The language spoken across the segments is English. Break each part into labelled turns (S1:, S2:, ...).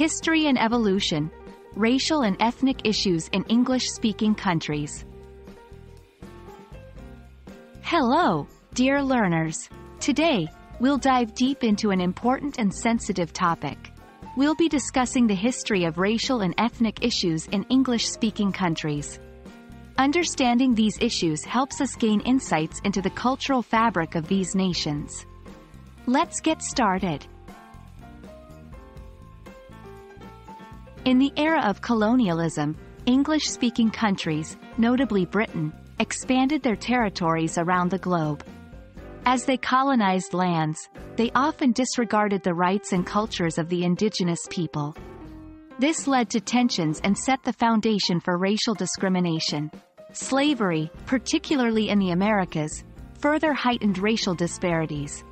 S1: History and Evolution, Racial and Ethnic Issues in English-Speaking Countries. Hello, dear learners. Today, we'll dive deep into an important and sensitive topic. We'll be discussing the history of racial and ethnic issues in English-speaking countries. Understanding these issues helps us gain insights into the cultural fabric of these nations. Let's get started. In the era of colonialism, English-speaking countries, notably Britain, expanded their territories around the globe. As they colonized lands, they often disregarded the rights and cultures of the indigenous people. This led to tensions and set the foundation for racial discrimination. Slavery, particularly in the Americas, further heightened racial disparities.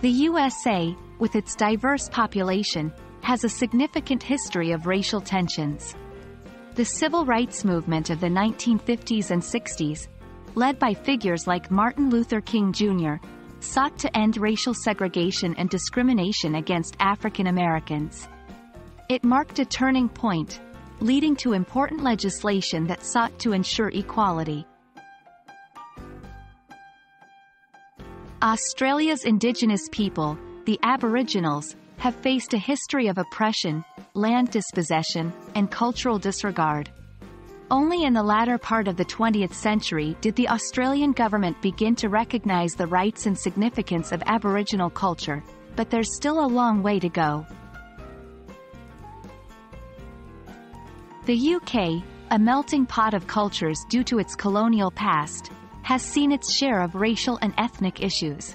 S1: The USA, with its diverse population, has a significant history of racial tensions. The civil rights movement of the 1950s and 60s, led by figures like Martin Luther King Jr., sought to end racial segregation and discrimination against African Americans. It marked a turning point, leading to important legislation that sought to ensure equality. Australia's indigenous people, the Aboriginals, have faced a history of oppression, land dispossession, and cultural disregard. Only in the latter part of the 20th century did the Australian government begin to recognise the rights and significance of Aboriginal culture, but there's still a long way to go. The UK, a melting pot of cultures due to its colonial past, has seen its share of racial and ethnic issues.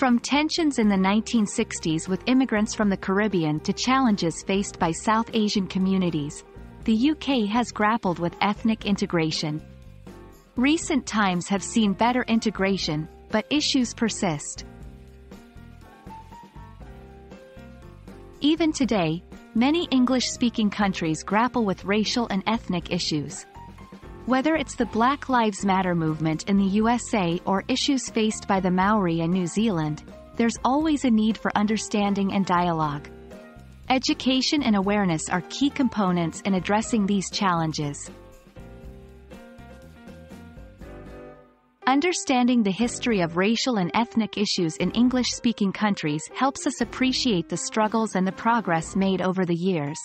S1: From tensions in the 1960s with immigrants from the Caribbean to challenges faced by South Asian communities, the UK has grappled with ethnic integration. Recent times have seen better integration, but issues persist. Even today, many English-speaking countries grapple with racial and ethnic issues. Whether it's the Black Lives Matter movement in the USA or issues faced by the Maori in New Zealand, there's always a need for understanding and dialogue. Education and awareness are key components in addressing these challenges. Understanding the history of racial and ethnic issues in English-speaking countries helps us appreciate the struggles and the progress made over the years.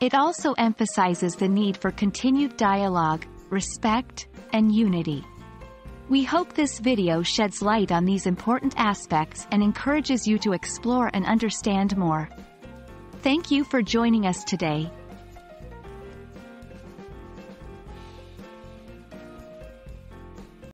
S1: It also emphasizes the need for continued dialogue, respect, and unity. We hope this video sheds light on these important aspects and encourages you to explore and understand more. Thank you for joining us today.